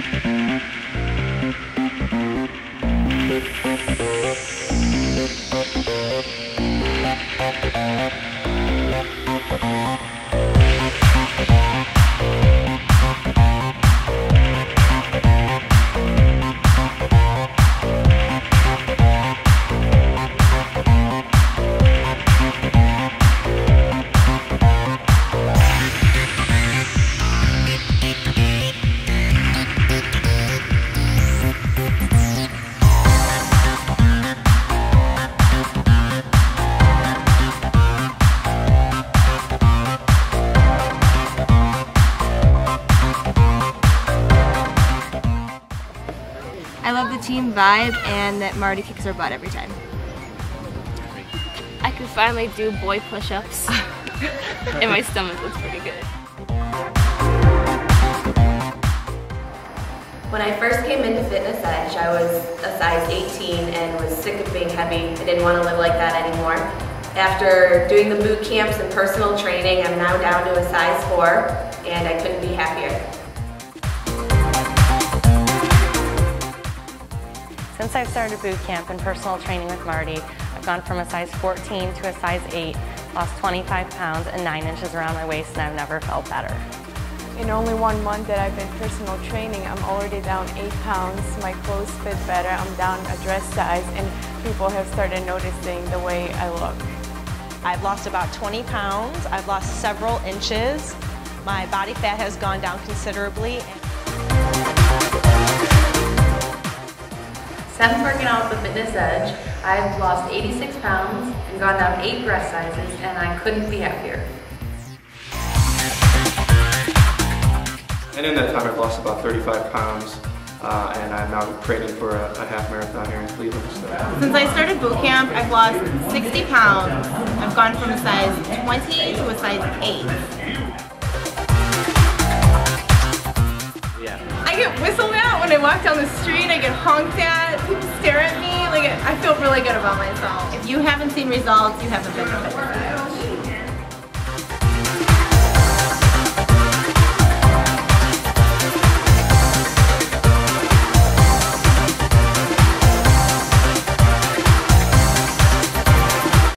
Thank you. Team vibe and that Marty kicks our butt every time. I can finally do boy push-ups and my stomach looks pretty good. When I first came into Fitness Edge, I was a size 18 and was sick of being heavy. I didn't want to live like that anymore. After doing the boot camps and personal training, I'm now down to a size 4 and I couldn't be happier. Since I've started boot camp and personal training with Marty, I've gone from a size 14 to a size 8, lost 25 pounds and 9 inches around my waist and I've never felt better. In only one month that I've been personal training, I'm already down 8 pounds. My clothes fit better, I'm down a dress size, and people have started noticing the way I look. I've lost about 20 pounds. I've lost several inches. My body fat has gone down considerably. Since working out with the Fitness Edge, I've lost 86 pounds and gone down 8 breast sizes, and I couldn't be happier. And in that time I've lost about 35 pounds uh, and I'm now training for a, a, half marathon here in Cleveland. So. Since I started boot camp, I've lost 60 pounds. I've gone from a size 20 to a size 8. Yeah. I get whistled at when I walk down the street, I get honked at, people stare at me, like I feel really good about myself. If you haven't seen results, you haven't been to.